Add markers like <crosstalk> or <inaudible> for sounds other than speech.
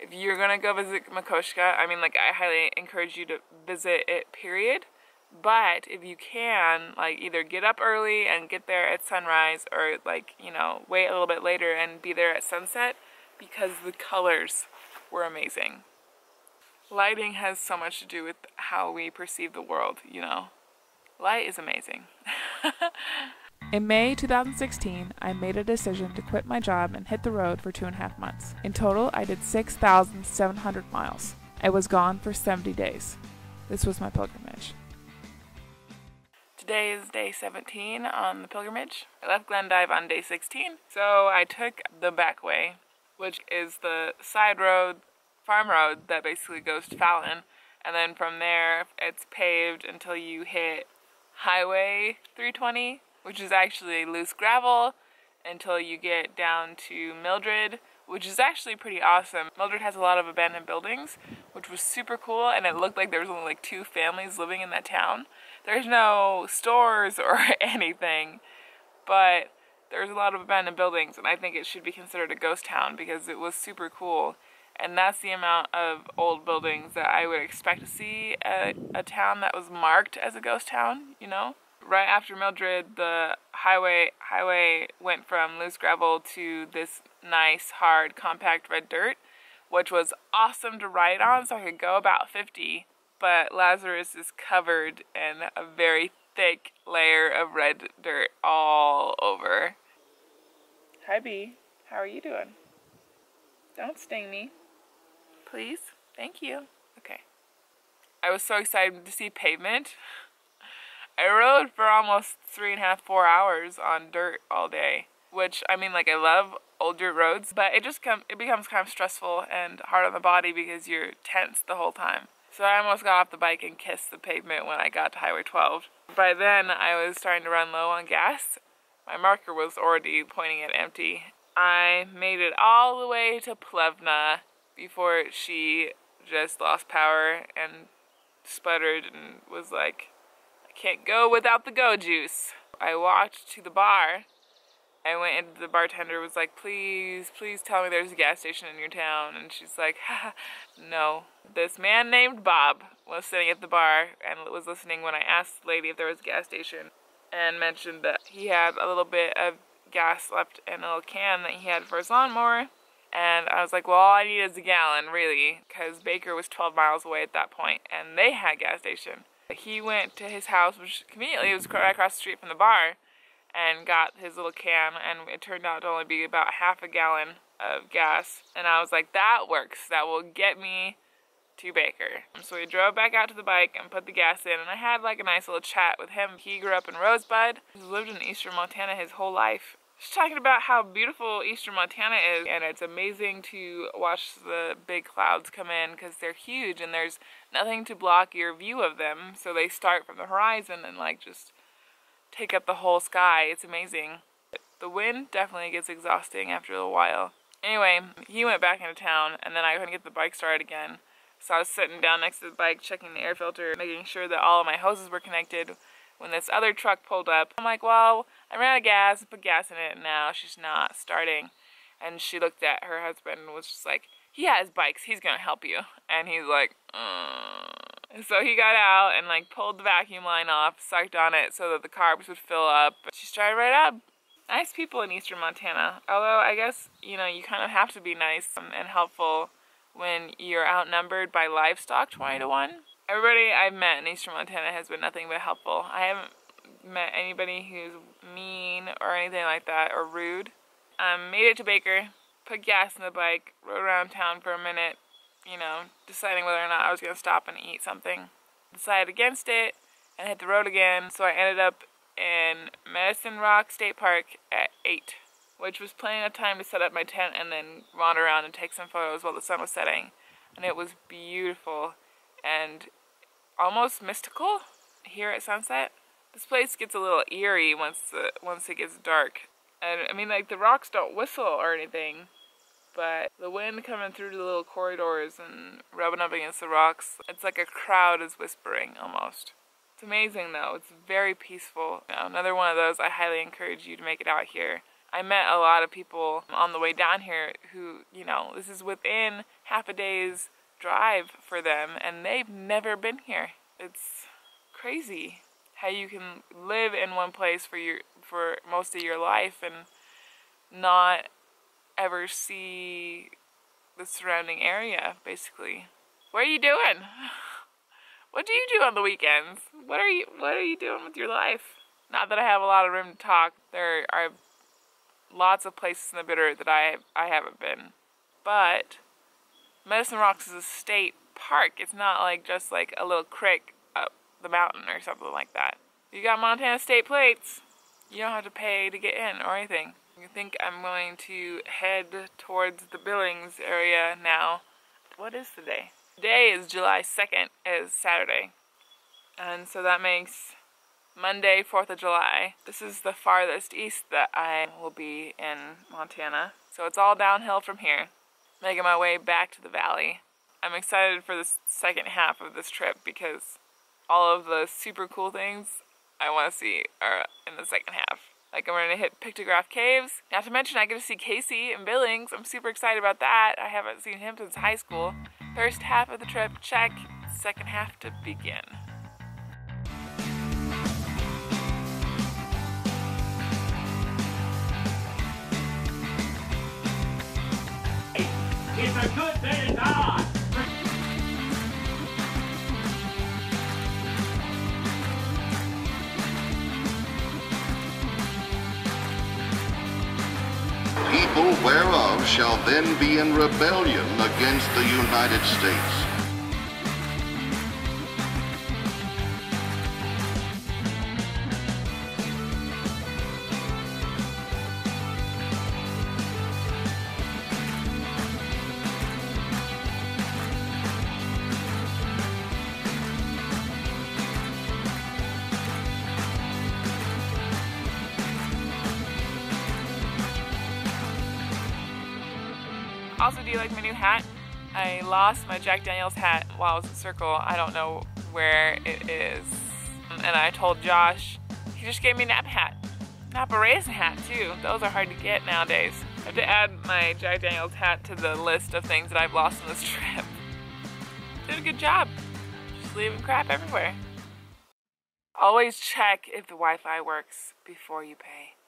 if you're gonna go visit Makoshika, I mean, like, I highly encourage you to visit it, period. But if you can, like, either get up early and get there at sunrise, or, like, you know, wait a little bit later and be there at sunset because the colors were amazing. Lighting has so much to do with how we perceive the world, you know. Light is amazing. <laughs> In May 2016, I made a decision to quit my job and hit the road for two and a half months. In total, I did 6,700 miles. I was gone for 70 days. This was my pilgrimage. Today is day 17 on the pilgrimage. I left Glendive on day 16, so I took the back way, which is the side road, farm road that basically goes to Fallon. And then from there, it's paved until you hit Highway 320, which is actually loose gravel until you get down to Mildred, which is actually pretty awesome. Mildred has a lot of abandoned buildings, which was super cool, and it looked like there was only like two families living in that town. There's no stores or <laughs> anything, but there's a lot of abandoned buildings, and I think it should be considered a ghost town because it was super cool. And that's the amount of old buildings that I would expect to see at a town that was marked as a ghost town, you know? Right after Mildred, the highway highway went from loose gravel to this nice, hard, compact red dirt, which was awesome to ride on. So I could go about 50, but Lazarus is covered in a very thick layer of red dirt all over. Hi, bee. How are you doing? Don't sting me. Please? Thank you. Okay. I was so excited to see pavement. <laughs> I rode for almost three and a half, four hours on dirt all day, which I mean, like I love old dirt roads, but it just come it becomes kind of stressful and hard on the body because you're tense the whole time. So I almost got off the bike and kissed the pavement when I got to Highway 12. By then, I was starting to run low on gas. My marker was already pointing at empty. I made it all the way to Plevna before she just lost power and sputtered and was like, can't go without the go juice. I walked to the bar. I went and the bartender was like, please, please tell me there's a gas station in your town. And she's like, <laughs> no. This man named Bob was sitting at the bar and was listening when I asked the lady if there was a gas station and mentioned that he had a little bit of gas left in a little can that he had for his lawnmower. And I was like, well, all I need is a gallon, really, because Baker was 12 miles away at that point, and they had gas station. He went to his house, which conveniently was right across the street from the bar, and got his little can, and it turned out to only be about half a gallon of gas. And I was like, that works. That will get me to Baker. So we drove back out to the bike and put the gas in, and I had like a nice little chat with him. He grew up in Rosebud. He's lived in eastern Montana his whole life. Just talking about how beautiful eastern Montana is, and it's amazing to watch the big clouds come in because they're huge and there's nothing to block your view of them. So they start from the horizon and like just take up the whole sky. It's amazing. The wind definitely gets exhausting after a while. Anyway, he went back into town and then I couldn't get the bike started again. So I was sitting down next to the bike checking the air filter, making sure that all of my hoses were connected when this other truck pulled up. I'm like, well, I ran out of gas, put gas in it, and now she's not starting. And she looked at her husband and was just like, he has bikes, he's gonna help you. And he's like, uh. So he got out and like pulled the vacuum line off, sucked on it so that the carbs would fill up. She started right up. Nice people in eastern Montana. Although I guess, you know, you kind of have to be nice and helpful when you're outnumbered by livestock 20 to 1. Everybody I've met in eastern Montana has been nothing but helpful. I haven't met anybody who's mean or anything like that or rude. Um, made it to Baker, put gas in the bike, rode around town for a minute, you know, deciding whether or not I was going to stop and eat something. Decided against it and hit the road again, so I ended up in Medicine Rock State Park at 8, which was plenty of time to set up my tent and then wander around and take some photos while the sun was setting. And it was beautiful and almost mystical here at sunset. This place gets a little eerie once the, once it gets dark. And I mean, like the rocks don't whistle or anything, but the wind coming through the little corridors and rubbing up against the rocks, it's like a crowd is whispering almost. It's amazing though, it's very peaceful. Another one of those I highly encourage you to make it out here. I met a lot of people on the way down here who, you know, this is within half a day's drive for them and they've never been here. It's crazy how you can live in one place for your for most of your life and not ever see the surrounding area basically. What are you doing? <laughs> What do you do on the weekends? What are you what are you doing with your life? Not that I have a lot of room to talk. There are lots of places in the Bitter that I I haven't been. But Medicine Rocks is a state park. It's not like just like a little creek up the mountain or something like that. You got Montana state plates. You don't have to pay to get in or anything. I think I'm going to head towards the Billings area now. What is the day? Today is July 2nd, is Saturday. And so that makes Monday, 4th of July. This is the farthest east that I will be in Montana. So it's all downhill from here. Making my way back to the valley. I'm excited for the second half of this trip because all of the super cool things I want to see are in the second half. Like I'm gonna hit Pictograph Caves. Not to mention I get to see Casey in Billings. I'm super excited about that. I haven't seen him since high school. First half of the trip, check. Second half to begin. It's a good day to whereof shall then be in rebellion against the United States. Also, do you like my new hat? I lost my Jack Daniels hat while I was at Circle. I don't know where it is. And I told Josh, he just gave me a nap hat. Napa raisin hat too. Those are hard to get nowadays. I have to add my Jack Daniels hat to the list of things that I've lost on this <laughs> trip. Did a good job. Just leaving crap everywhere. Always check if the Wi-Fi works before you pay.